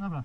Dobra.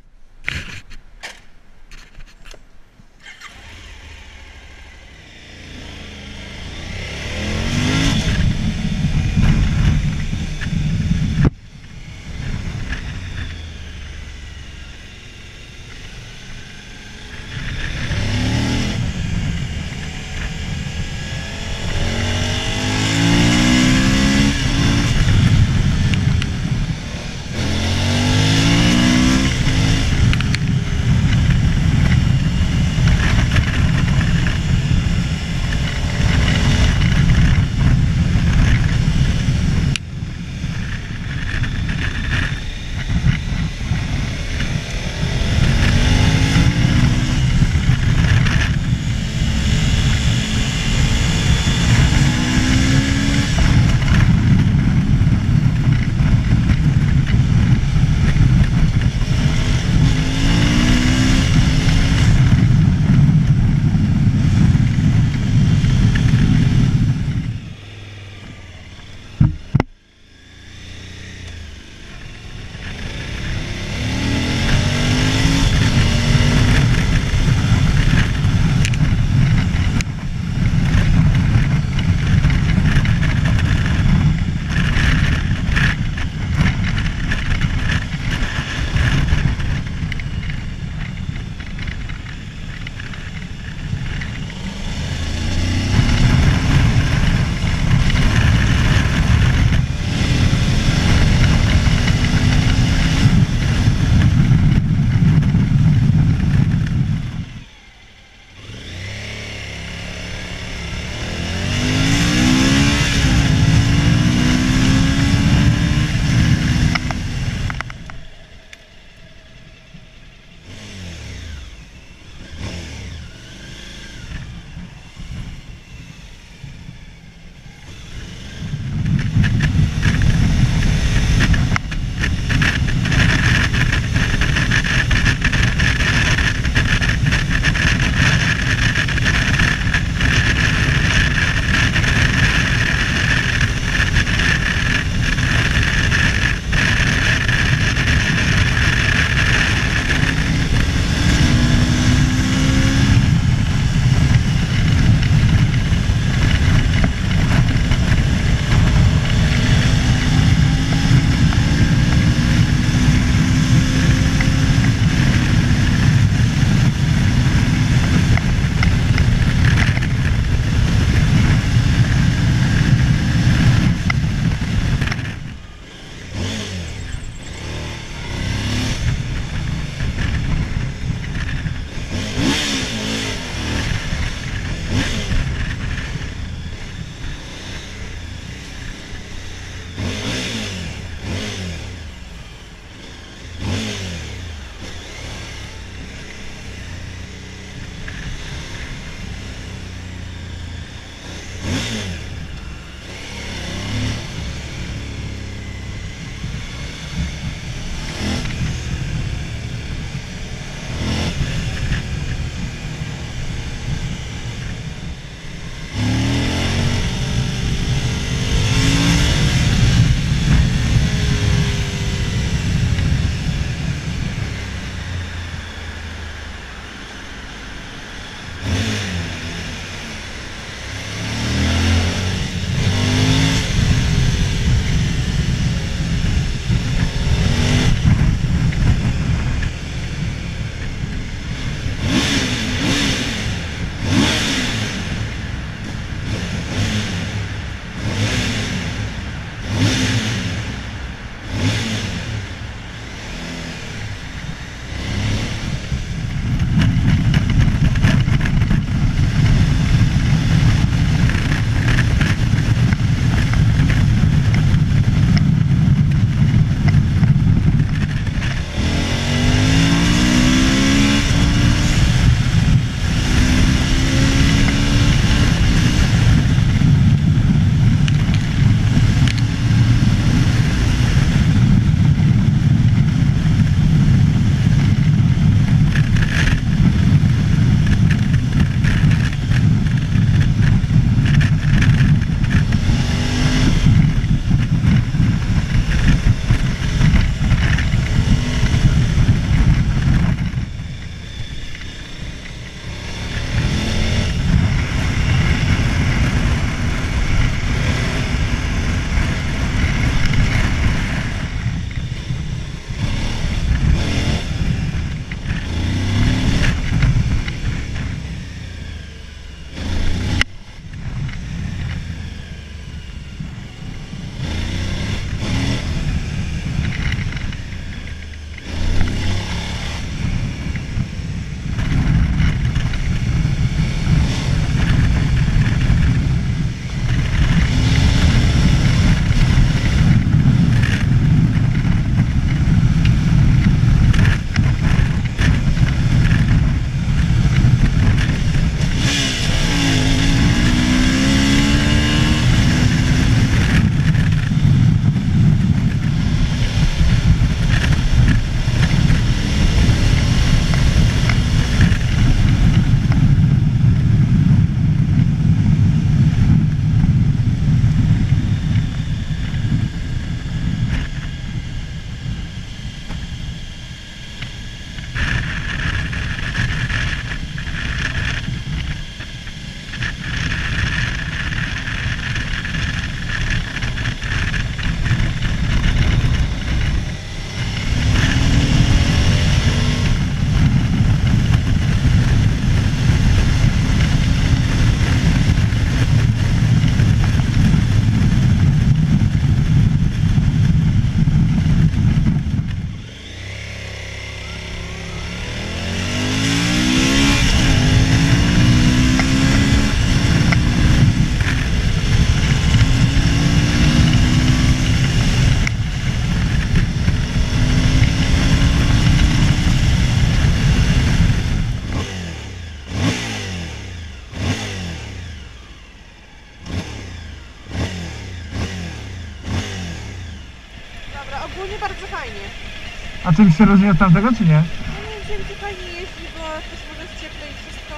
Czymś się różni od tamtego, czy nie? No nie wiem, czy fajnie jeździ, bo też może jest cieplej i wszystko.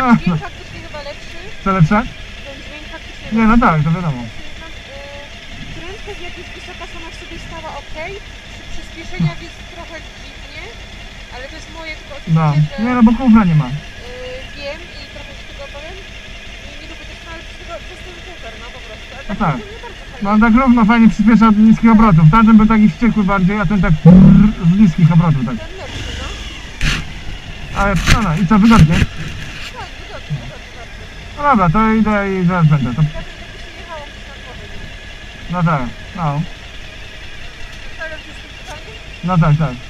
A, Dźwięk faktycznie chyba lepszy. co lepsze? Ten dźwięk faktycznie Nie, no tak, to wiadomo. Mam, y, Prędkość jak jest wysoka sama w sobie stała ok. Przy przyspieszeniach jest trochę dziwnie, ale to jest moje tylko No, że nie no, bo kufra nie ma. y, wiem i trochę się tego obawiam. Nie, nie lubię też, no, ale przez, tego, przez ten kufer, no po prostu. Ale No tak, tak. mnie bardzo fajnie. No on tak równo fajnie przyspiesza od niskich obrotów. Tamten był taki wściekły bardziej, a ten tak z niskich obrotów tak. Ale no, i co, wygodnie? No dobra, to idę i zaraz będę. To, no tak, no, no tak, tak.